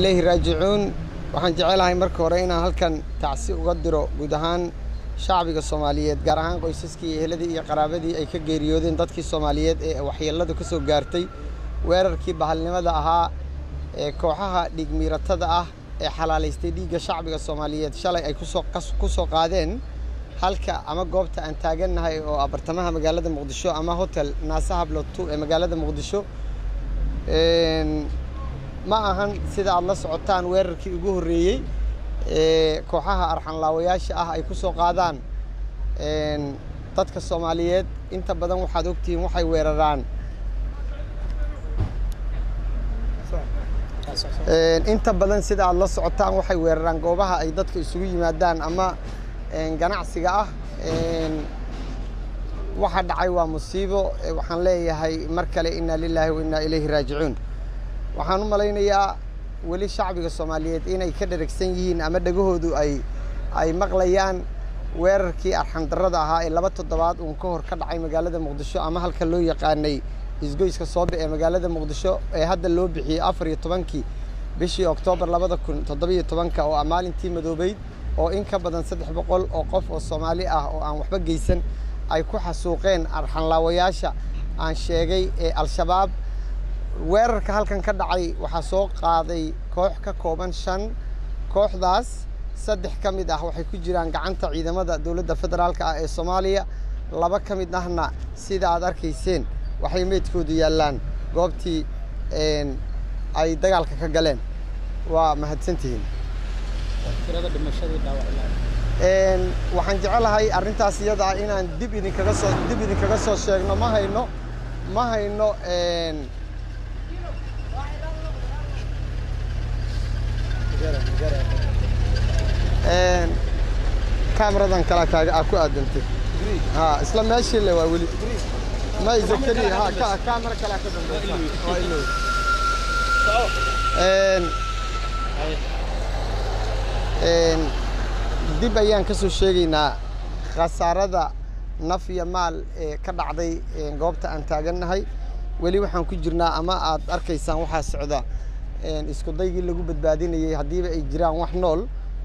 ilayhi raajicuun. Waxaan jecelahay marka hore inaan halkan tacsi uga diro guud ahaan shacbiga soomaaliyeed gaar ahaan qoysaskii eheladii iyo qaraabadii ay ka geeriyoodeen dadkii soomaaliyeed ee waxyeelladu ka soo gaartay. Weerarkii bahalnimada ahaa ee kooxaha dhiigmiiratada ah ee xalaalaystay dhiigga shacbiga soomaaliyeed shalay ay ku soo qaadeen halka ama goobta aan taagannahay oo ah bartamaha magaalada muqdisho ama hotel naasa hablotu ee magaalada muqdisho ma ahan sida aad la socotaan weerarkii ugu horreeyey ee kooxaha arxanlaawayaasha ah ay ku soo qaadaan dadka soomaaliyeed. Inta badan waxaad ogtihiin waxay weeraraan. Inta badan sida aad la socotaan waxay weeraraan goobaha ay dadka isugu yimaadaan ama ganacsiga ah. Waxa dhacay waa musiibo waxaan leeyahay mar kale inna lilaahi wa ilayhi raajicuun waxaan u malaynayaa weli shacbiga soomaaliyeed inay ka dheragsan yihiin ama dhegahoodu ay ay maqlayaan weerarkii arxandarrada ahaa ee laba toddobaad uun ka hor ka dhacay magaalada muqdisho ama halka loo yaqaanay isgoyska soobe ee magaalada muqdisho ee hadda loo bixiyey afar iyo tobankii bishii oktoobar labada kun toddobiyo tobanka oo ah maalintii madoobeyd oo in ka badan saddex boqol oo qof oo soomaali ah oo aan waxba geysan ay ku xasuuqeen arxanlaawayaasha aan sheegay ee al-shabaab weerarka halkan ka dhacay waxaa soo qaaday koox ka kooban shan. Kooxdaas saddex ka mid ah waxay ku jiraan gacanta ciidamada dowladda federaalka ah ee soomaaliya. Laba ka mid ahna sida aad arkayseen waxay meydkoodu yaallaan. Goobtii ay dagaalka ka galeen. Waa mahadsantihiin. Waxaan jecelahay arrintaas iyada ah inaan dib idinkaga soo dib idinkaga soo sheegno. Ma hayno ma hayno cameradan kala kaaga aa ku aadantay. Ha isla meeshii le waa weli. Ma zakari ha ka camera kala ka ilow dib ayaan ka soo sheegaynaa khasaarada naf iyo maal ee ka dhacday goobta aan taagannahay weli waxaan ku jirnaa ama aad arkaysaan waxaa socda isku daygii lagu badbaadinayay haddiiba ay jiraan wax nool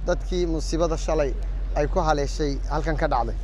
dadkii musiibada shalay ay ku haleeshay halkan ka dhacday